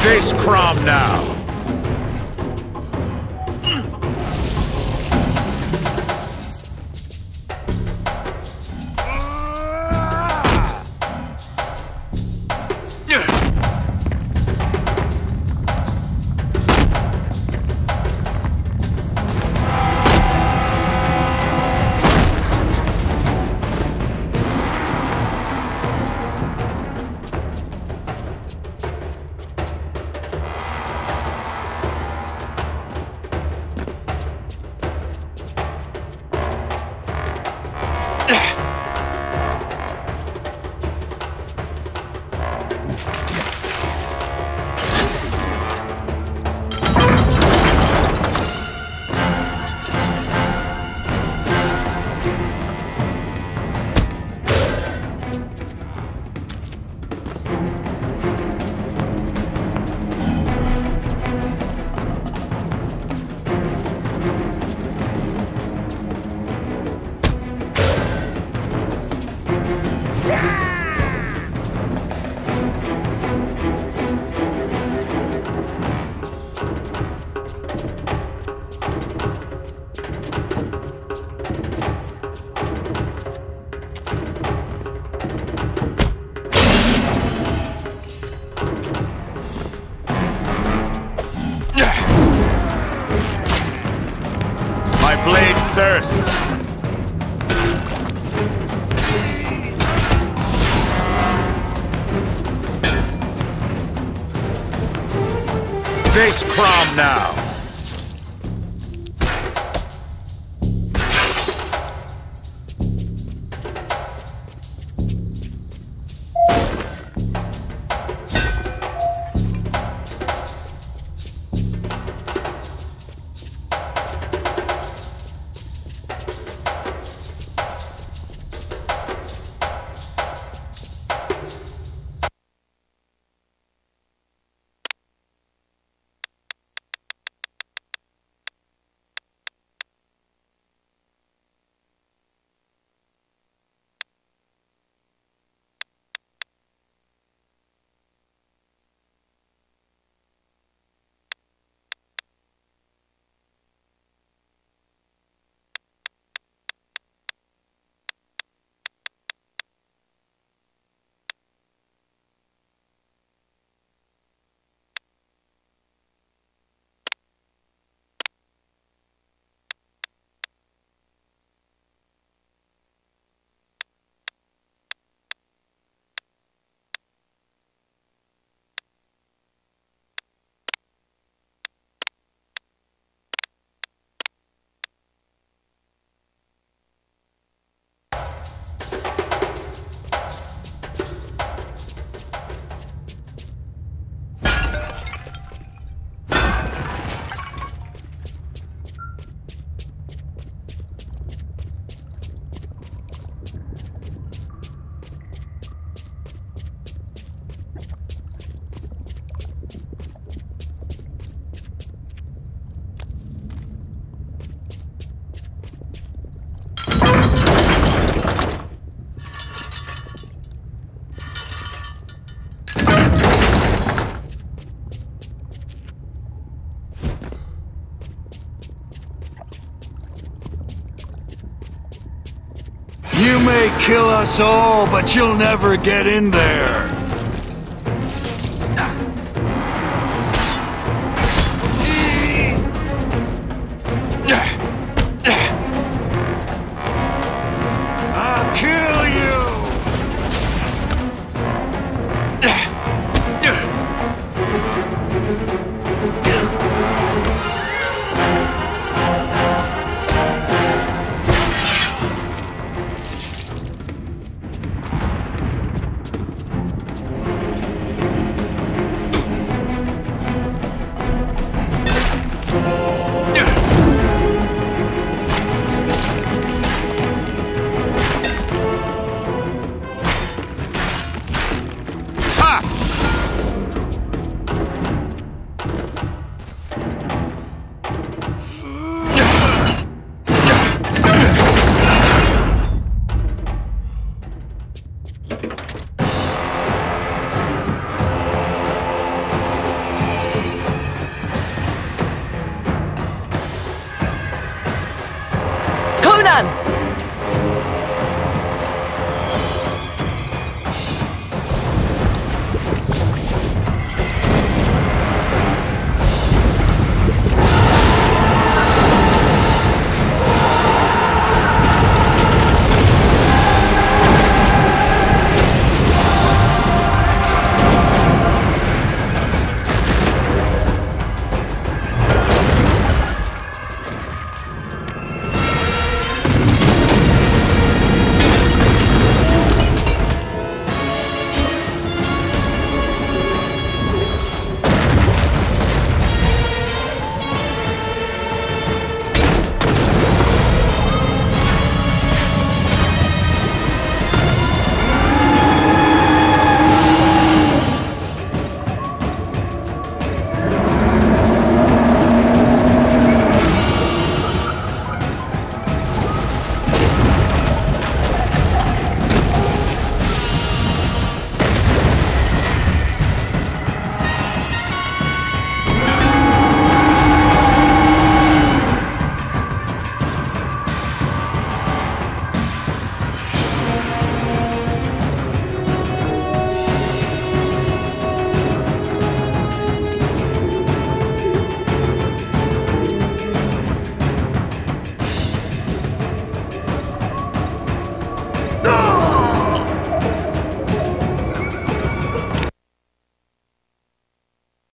Face Crom now! Face Crom now. Kill us all, but you'll never get in there. Sinan.